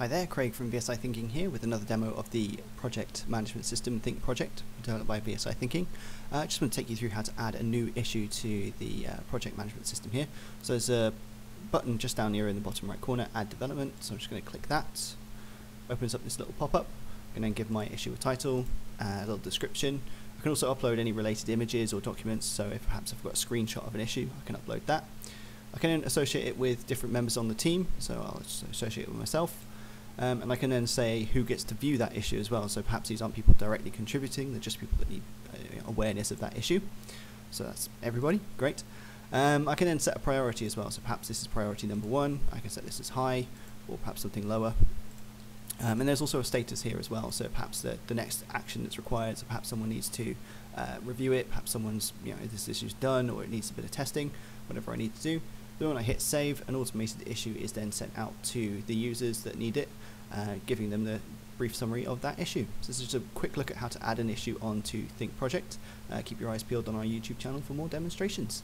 Hi there, Craig from VSI Thinking here with another demo of the project management system thinkPROJECT developed by VSI Thinking. Uh, I just want to take you through how to add a new issue to the uh, project management system here. So there's a button just down here in the bottom right corner, Add Development, so I'm just going to click that. Opens up this little pop-up. I can then give my issue a title, uh, a little description. I can also upload any related images or documents, so if perhaps I've got a screenshot of an issue, I can upload that. I can associate it with different members on the team, so I'll associate it with myself. Um, and I can then say who gets to view that issue as well. So perhaps these aren't people directly contributing, they're just people that need uh, awareness of that issue. So that's everybody, great. Um, I can then set a priority as well. So perhaps this is priority number one. I can set this as high or perhaps something lower. Um, and there's also a status here as well. So perhaps the, the next action that's required. So perhaps someone needs to uh, review it. Perhaps someone's, you know, this issue's done or it needs a bit of testing, whatever I need to do. Then when I hit save, an automated issue is then sent out to the users that need it, uh, giving them the brief summary of that issue. So this is just a quick look at how to add an issue onto thinkPROJECT. Uh, keep your eyes peeled on our YouTube channel for more demonstrations.